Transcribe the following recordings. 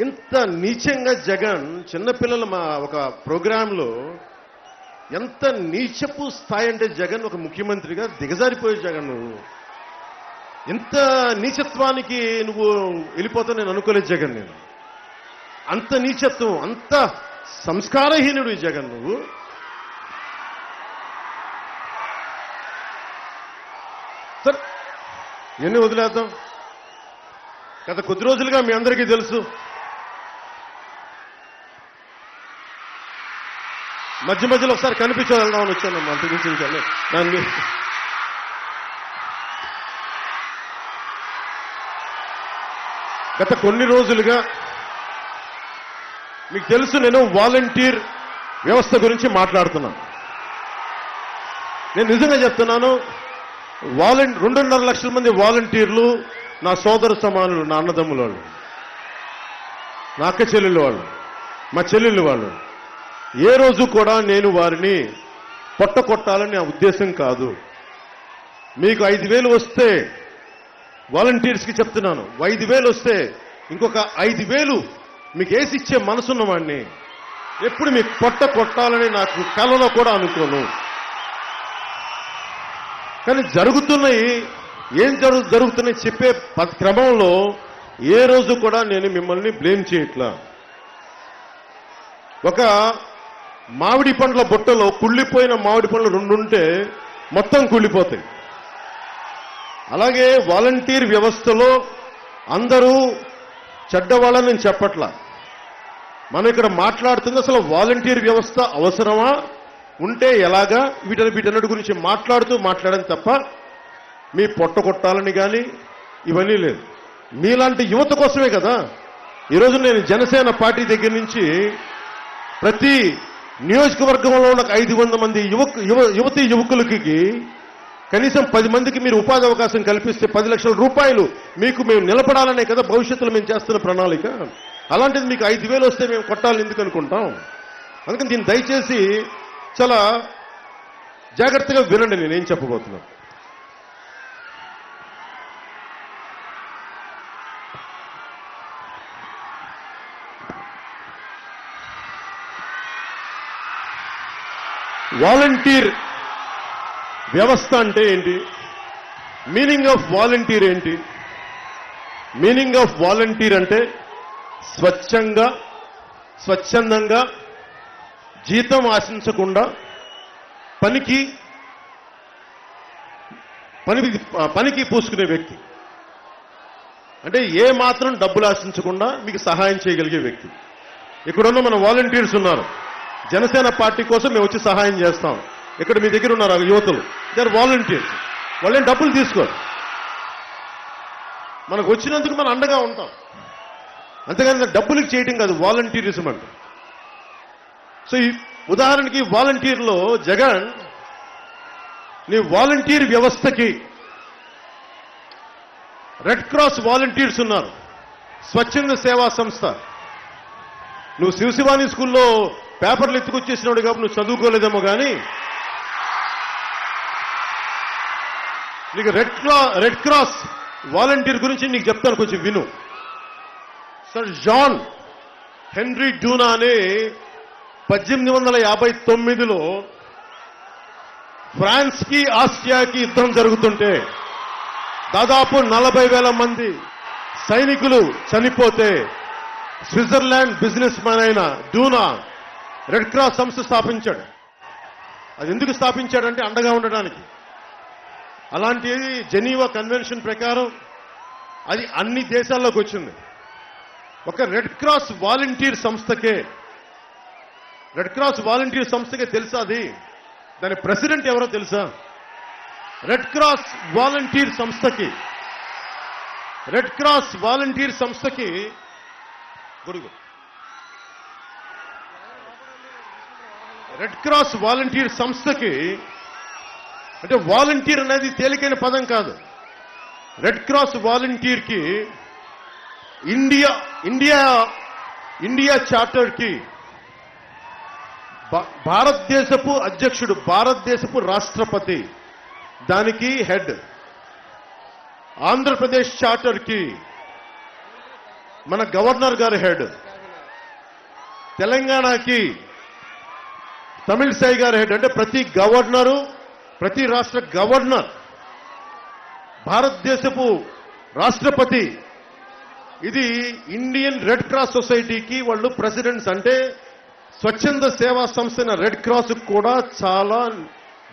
ఇంత నీచంగా జగన్ చిన్నపిల్లల మా ఒక ప్రోగ్రాంలో ఎంత నీచపు స్థాయి అంటే జగన్ ఒక ముఖ్యమంత్రిగా దిగజారిపోయే జగన్. నువ్వు ఇంత నీచత్వానికి నువ్వు వెళ్ళిపోతావు నేను అనుకోలేదు జగన్ నేను. అంత నీచత్వం అంత సంస్కారహీనుడు ఈ జగన్ నువ్వు. సార్ ఎన్ని వదిలేద్దాం. గత కొద్ది రోజులుగా మీ అందరికీ తెలుసు. మధ్య మధ్యలో ఒకసారి కనిపించి వెళ్దామని వచ్చాను అంత గురించి దాన్ని గత కొన్ని రోజులుగా మీకు తెలుసు నేను వాలంటీర్ వ్యవస్థ గురించి మాట్లాడుతున్నాను. నేను నిజంగా చెప్తున్నాను వాలంటీ రెండున్నర లక్షల మంది వాలంటీర్లు నా సోదర సమానులు నా అన్నదమ్ముల వాళ్ళు నా అక్క చెల్లెళ్ళు వాళ్ళు మా చెల్లెళ్ళు వాళ్ళు. ఏ రోజు కూడా నేను వారిని పొట్టకొట్టాలని నా ఉద్దేశం కాదు. మీకు ఐదు వేలు వస్తే వాలంటీర్స్కి చెప్తున్నాను. ఐదు వేలు వస్తే ఇంకొక ఐదు వేలు మీకు వేసి ఇచ్చే మనసున్నవాడిని ఎప్పుడు మీకు పొట్ట కొట్టాలని నాకు కలలో కూడా అనుకోను. కానీ జరుగుతున్నాయి ఏం జరుగు జరుగుతున్నాయి చెప్పే క్రమంలో ఏ రోజు కూడా నేను మిమ్మల్ని బ్లేమ్ చేయట్లా. ఒక మామిడి పండ్ల బుట్టలో కుళ్ళిపోయిన మామిడి పండ్లు రెండుంటే మొత్తం కుళ్ళిపోతాయి. అలాగే వాలంటీర్ వ్యవస్థలో అందరూ చెడ్డవాళ్ళని నేను చెప్పట్లా. మనం ఇక్కడ మాట్లాడుతుంది అసలు వాలంటీర్ వ్యవస్థ అవసరమా? ఉంటే ఎలాగా? వీటని వీటన్నిటి గురించి మాట్లాడుతూ మాట్లాడని తప్ప మీ పొట్ట కొట్టాలని కానీ ఇవన్నీ లేదు. మీలాంటి యువత కోసమే కదా? ఈరోజు నేను జనసేన పార్టీ దగ్గర నుంచి ప్రతి నియోజకవర్గంలో ఉన్న ఐదు వంద మంది యువక యువ యువతీ యువకులకి కనీసం పది మందికి మీరు ఉపాధి అవకాశం కల్పిస్తే పది లక్షల రూపాయలు మీకు మేము నిలబడాలనే కదా భవిష్యత్తులో మేము చేస్తున్న ప్రణాళిక. అలాంటిది మీకు ఐదు వేలు వస్తే మేము కొట్టాలని ఎందుకు అనుకుంటాం? అందుకని దీన్ని దయచేసి చాలా జాగ్రత్తగా వినండి నేనేం చెప్పబోతున్నాను. వాలంటీర్ వ్యవస్థ అంటే ఏంటి? మీనింగ్ ఆఫ్ వాలంటీర్ ఏంటి? మీనింగ్ ఆఫ్ వాలంటీర్ అంటే స్వచ్ఛంగా స్వచ్ఛందంగా జీతం ఆశించకుండా పనికి పని పనికి పూసుకునే వ్యక్తి. అంటే ఏ మాత్రం డబ్బులు ఆశించకుండా మీకు సహాయం చేయగలిగే వ్యక్తి. ఇక్కడున్న మన వాలంటీర్స్ ఉన్నారు. జనసేన పార్టీ కోసం మేము వచ్చి సహాయం చేస్తాం. ఇక్కడ మీ దగ్గర ఉన్నారు యువతలు. యువతులు దేర్ వాలంటీర్స్ వాళ్ళేం డబ్బులు తీసుకోరు. మనకు వచ్చినందుకు మనం అండగా ఉంటాం. అంతేగాని డబ్బులకు చేయటం కాదు వాలంటీరిజం అంటే. సో ఈ ఉదాహరణకి వాలంటీర్లో జగన్ నీ వాలంటీర్ వ్యవస్థకి రెడ్ క్రాస్ వాలంటీర్స్ ఉన్నారు. స్వచ్ఛంద సేవా సంస్థ. నువ్వు శివశివాని స్కూల్లో పేపర్లు ఎత్తుకొచ్చేసినాడు కాబట్టి నువ్వు చదువుకోలేదేమో కానీ నీకు రెడ్ క్లా రెడ్ క్రాస్ వాలంటీర్ గురించి నీకు చెప్తాను కొంచెం విను. సర్ జాన్ హెన్రీ డూనా అనే పద్దెనిమిది వందల యాభై తొమ్మిదిలో ఫ్రాన్స్కి ఆస్ట్రియాకి యుద్ధం జరుగుతుంటే దాదాపు నలభై వేల మంది సైనికులు చనిపోతే స్విట్జర్లాండ్ బిజినెస్ మ్యాన్ అయిన డూనా రెడ్ క్రాస్ సంస్థ స్థాపించాడు. అది ఎందుకు స్థాపించాడంటే అండగా ఉండడానికి. అలాంటిది జెనీవా కన్వెన్షన్ ప్రకారం అది అన్ని దేశాల్లోకి వచ్చింది. ఒక రెడ్ క్రాస్ వాలంటీర్ సంస్థకే రెడ్ క్రాస్ వాలంటీర్ సంస్థకే తెలుసా అది? దాని ప్రెసిడెంట్ ఎవరో తెలుసా? రెడ్ క్రాస్ వాలంటీర్ సంస్థకి రెడ్ క్రాస్ వాలంటీర్ సంస్థకి గొడుగు రెడ్ క్రాస్ వాలంటీర్ సంస్థకి అంటే వాలంటీర్ అనేది తేలికైన పదం కాదు. రెడ్ క్రాస్ వాలంటీర్కి ఇండియా ఇండియా ఇండియా చార్టర్కి భారతదేశపు అధ్యక్షుడు భారతదేశపు రాష్ట్రపతి దానికి హెడ్. ఆంధ్రప్రదేశ్ చార్టర్కి మన గవర్నర్ గారి హెడ్. తెలంగాణకి తమిళ సాయి గారు హెడ్ అంటే ప్రతి గవర్నరు ప్రతి రాష్ట్ర గవర్నర్ భారతదేశపు రాష్ట్రపతి ఇది ఇండియన్ రెడ్ క్రాస్ సొసైటీకి వాళ్ళు ప్రెసిడెంట్స్ అంటే స్వచ్ఛంద సేవా సంస్థ రెడ్ క్రాస్ కూడా చాలా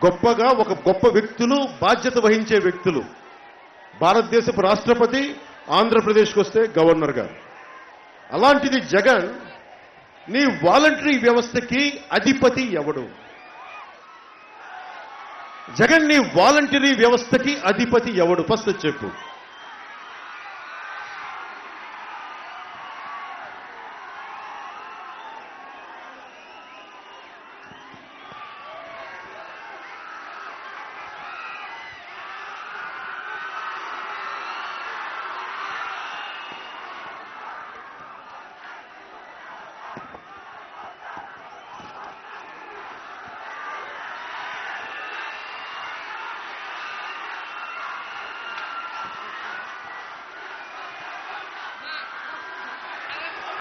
గొప్పగా ఒక గొప్ప వ్యక్తులు బాధ్యత వహించే వ్యక్తులు. భారతదేశపు రాష్ట్రపతి ఆంధ్రప్రదేశ్కి వస్తే గవర్నర్ గారు. అలాంటిది జగన్ నీ వాలంటరీ వ్యవస్థకి అధిపతి ఎవడు? జగన్ నీ వాలంటరీ వ్యవస్థకి అధిపతి ఎవడు? ఫస్ట్ చెప్పు.